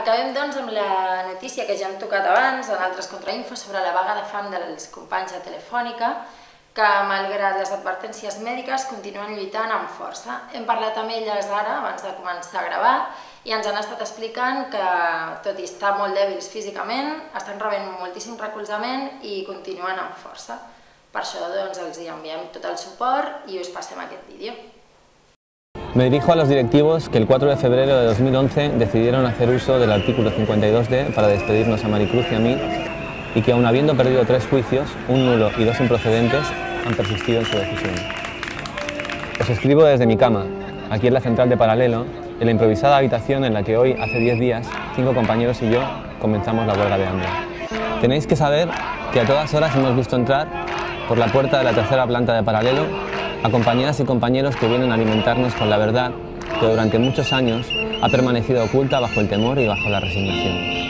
Acabem, doncs, amb la notícia que ja hem tocat abans, en altres contrainfos, sobre la vaga de fam dels companys de Telefònica, que, malgrat les advertències mèdiques, continuen lluitant amb força. Hem parlat amb elles ara, abans de començar a gravar, i ens han estat explicant que, tot i estar molt dèbils físicament, estan rebent moltíssim recolzament i continuen amb força. Per això doncs, els hi enviem tot el suport i us passem aquest vídeo. Me dirijo a los directivos que el 4 de febrero de 2011 decidieron hacer uso del artículo 52D para despedirnos a Maricruz y a mí y que aun habiendo perdido tres juicios, un nulo y dos improcedentes, han persistido en su decisión. Os escribo desde mi cama, aquí en la central de Paralelo, en la improvisada habitación en la que hoy, hace 10 días, cinco compañeros y yo comenzamos la huelga de hambre. Tenéis que saber que a todas horas hemos visto entrar por la puerta de la tercera planta de Paralelo a compañeras y compañeros que vienen a alimentarnos con la verdad que durante muchos años ha permanecido oculta bajo el temor y bajo la resignación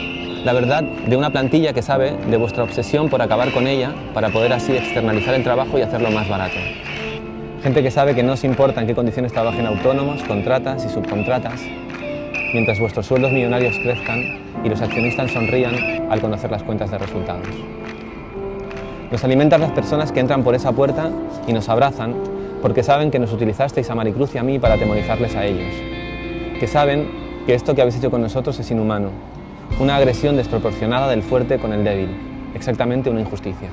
la verdad de una plantilla que sabe de vuestra obsesión por acabar con ella para poder así externalizar el trabajo y hacerlo más barato. Gente que sabe que no os importa en qué condiciones trabajen autónomos, contratas y subcontratas, mientras vuestros sueldos millonarios crezcan y los accionistas sonrían al conocer las cuentas de resultados. Nos alimentan las personas que entran por esa puerta y nos abrazan porque saben que nos utilizasteis a Maricruz y a mí para atemorizarles a ellos. Que saben que esto que habéis hecho con nosotros es inhumano una agresión desproporcionada del fuerte con el débil, exactamente una injusticia.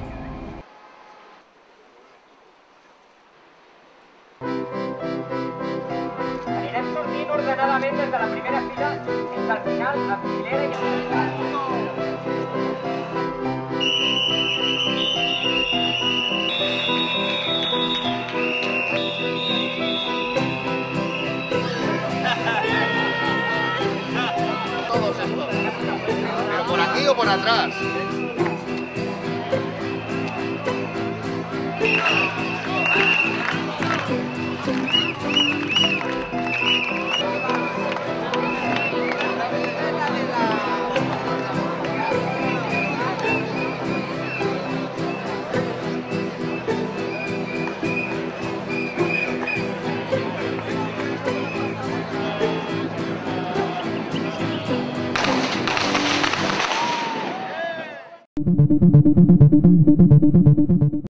partido por atrás.